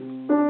Mm-hmm.